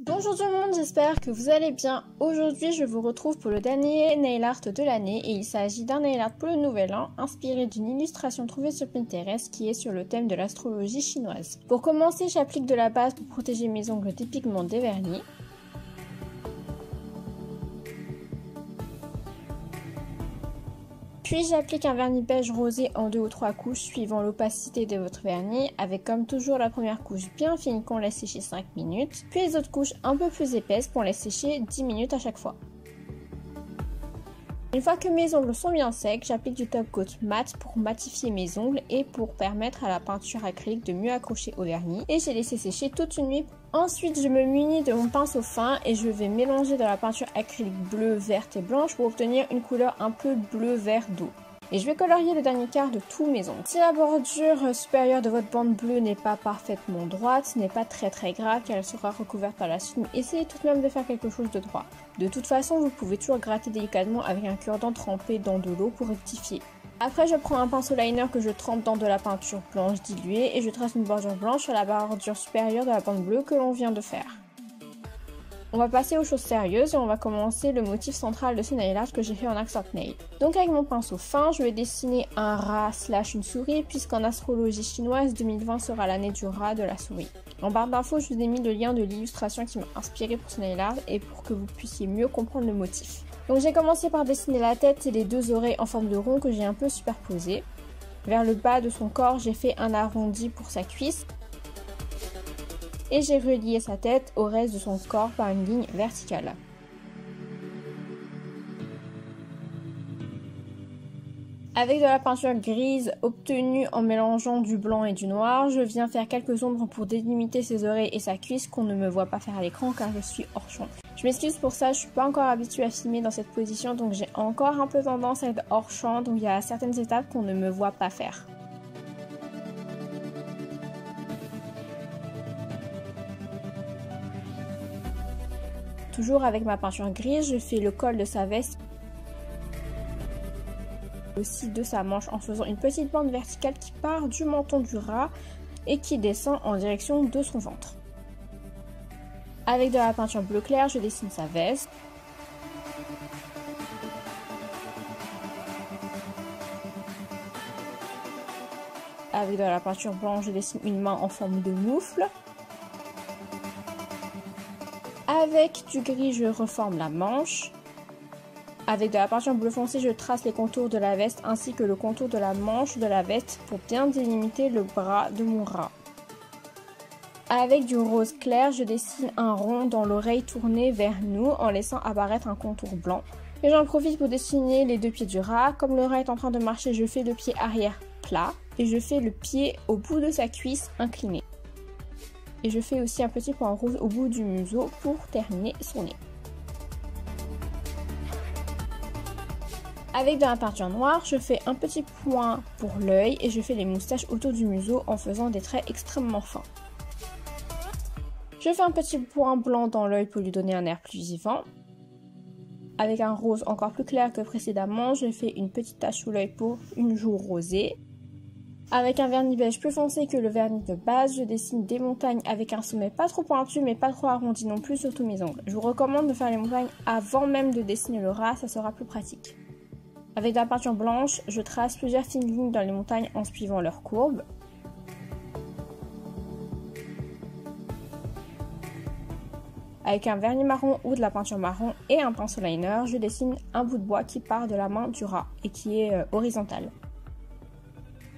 Bonjour tout le monde, j'espère que vous allez bien. Aujourd'hui, je vous retrouve pour le dernier nail art de l'année et il s'agit d'un nail art pour le nouvel an inspiré d'une illustration trouvée sur Pinterest qui est sur le thème de l'astrologie chinoise. Pour commencer, j'applique de la base pour protéger mes ongles des pigments dévernis. Puis j'applique un vernis beige rosé en deux ou trois couches suivant l'opacité de votre vernis avec comme toujours la première couche bien fine qu'on laisse sécher 5 minutes, puis les autres couches un peu plus épaisses qu'on laisse sécher 10 minutes à chaque fois. Une fois que mes ongles sont bien secs, j'applique du top coat mat pour matifier mes ongles et pour permettre à la peinture acrylique de mieux accrocher au vernis. Et j'ai laissé sécher toute une nuit. Ensuite, je me munis de mon pinceau fin et je vais mélanger de la peinture acrylique bleue, verte et blanche pour obtenir une couleur un peu bleu-vert d'eau. Et je vais colorier le dernier quart de tous mes ongles. Si la bordure supérieure de votre bande bleue n'est pas parfaitement droite, n'est pas très très grave car elle sera recouverte par la suite, mais essayez tout de même de faire quelque chose de droit. De toute façon, vous pouvez toujours gratter délicatement avec un cure-dent trempé dans de l'eau pour rectifier. Après, je prends un pinceau liner que je trempe dans de la peinture blanche diluée et je trace une bordure blanche sur la bordure supérieure de la bande bleue que l'on vient de faire. On va passer aux choses sérieuses et on va commencer le motif central de ce nail art que j'ai fait en accent nail. Donc avec mon pinceau fin, je vais dessiner un rat slash une souris puisqu'en astrologie chinoise, 2020 sera l'année du rat de la souris. En barre d'infos, je vous ai mis le lien de l'illustration qui m'a inspiré pour ce nail art et pour que vous puissiez mieux comprendre le motif. Donc j'ai commencé par dessiner la tête et les deux oreilles en forme de rond que j'ai un peu superposé. Vers le bas de son corps, j'ai fait un arrondi pour sa cuisse et j'ai relié sa tête au reste de son corps par une ligne verticale. Avec de la peinture grise obtenue en mélangeant du blanc et du noir, je viens faire quelques ombres pour délimiter ses oreilles et sa cuisse qu'on ne me voit pas faire à l'écran car je suis hors champ. Je m'excuse pour ça, je suis pas encore habituée à filmer dans cette position donc j'ai encore un peu tendance à être hors champ donc il y a certaines étapes qu'on ne me voit pas faire. Toujours avec ma peinture grise, je fais le col de sa veste aussi de sa manche en faisant une petite bande verticale qui part du menton du rat et qui descend en direction de son ventre. Avec de la peinture bleu clair, je dessine sa veste. Avec de la peinture blanche, je dessine une main en forme de moufle. Avec du gris, je reforme la manche. Avec de la peinture bleu foncé, je trace les contours de la veste ainsi que le contour de la manche de la veste pour bien délimiter le bras de mon rat. Avec du rose clair, je dessine un rond dans l'oreille tournée vers nous en laissant apparaître un contour blanc. Et j'en profite pour dessiner les deux pieds du rat. Comme le rat est en train de marcher, je fais le pied arrière plat et je fais le pied au bout de sa cuisse incliné. Et je fais aussi un petit point rouge au bout du museau pour terminer son nez. Avec de la peinture noire, je fais un petit point pour l'œil et je fais les moustaches autour du museau en faisant des traits extrêmement fins. Je fais un petit point blanc dans l'œil pour lui donner un air plus vivant. Avec un rose encore plus clair que précédemment, je fais une petite tache sous l'œil pour une joue rosée. Avec un vernis beige plus foncé que le vernis de base, je dessine des montagnes avec un sommet pas trop pointu mais pas trop arrondi non plus sur tous mes ongles. Je vous recommande de faire les montagnes avant même de dessiner le rat, ça sera plus pratique. Avec de la peinture blanche, je trace plusieurs fines lignes dans les montagnes en suivant leurs courbes. Avec un vernis marron ou de la peinture marron et un pinceau liner, je dessine un bout de bois qui part de la main du rat et qui est euh, horizontal.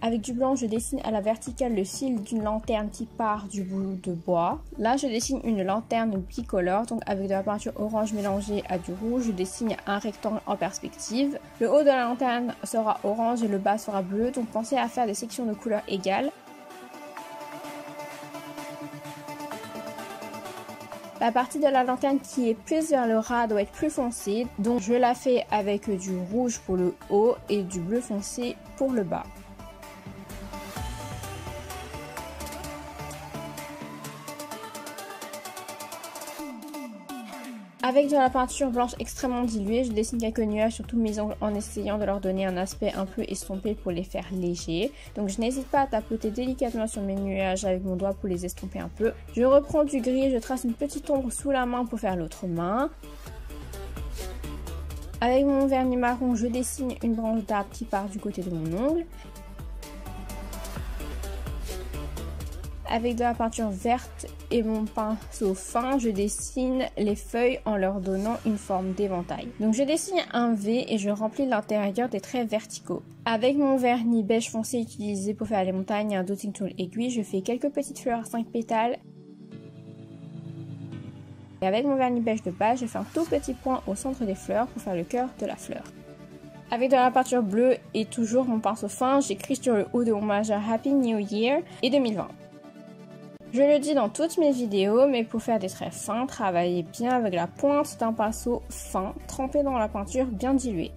Avec du blanc, je dessine à la verticale le fil d'une lanterne qui part du bout de bois. Là, je dessine une lanterne bicolore, donc avec de la peinture orange mélangée à du rouge, je dessine un rectangle en perspective. Le haut de la lanterne sera orange et le bas sera bleu, donc pensez à faire des sections de couleurs égales. La partie de la lanterne qui est plus vers le ras doit être plus foncée, donc je la fais avec du rouge pour le haut et du bleu foncé pour le bas. Avec de la peinture blanche extrêmement diluée, je dessine quelques nuages sur tous mes ongles en essayant de leur donner un aspect un peu estompé pour les faire légers. Donc je n'hésite pas à tapoter délicatement sur mes nuages avec mon doigt pour les estomper un peu. Je reprends du gris je trace une petite ombre sous la main pour faire l'autre main. Avec mon vernis marron, je dessine une branche d'arbre qui part du côté de mon ongle. Avec de la peinture verte et mon pinceau fin, je dessine les feuilles en leur donnant une forme d'éventail. Donc je dessine un V et je remplis l'intérieur des traits verticaux. Avec mon vernis beige foncé utilisé pour faire les montagnes et un dotting tool aiguille, je fais quelques petites fleurs à 5 pétales. Et avec mon vernis beige de base, je fais un tout petit point au centre des fleurs pour faire le cœur de la fleur. Avec de la peinture bleue et toujours mon pinceau fin, j'écris sur le haut de mon majeur Happy New Year et 2020. Je le dis dans toutes mes vidéos, mais pour faire des traits fins, travaillez bien avec la pointe d'un pinceau fin, trempé dans la peinture bien diluée.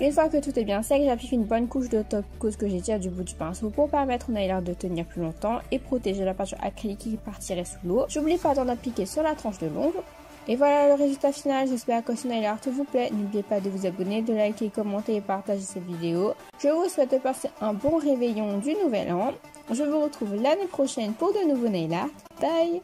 Une fois que tout est bien sec, j'applique une bonne couche de top coat que j'étire du bout du pinceau pour permettre au nail de tenir plus longtemps et protéger la peinture acrylique qui partirait sous l'eau. J'oublie pas d'en appliquer sur la tranche de l'ombre. Et voilà le résultat final, j'espère que ce nail art vous plaît. N'oubliez pas de vous abonner, de liker, commenter et partager cette vidéo. Je vous souhaite de passer un bon réveillon du nouvel an. Je vous retrouve l'année prochaine pour de nouveaux nail art. Bye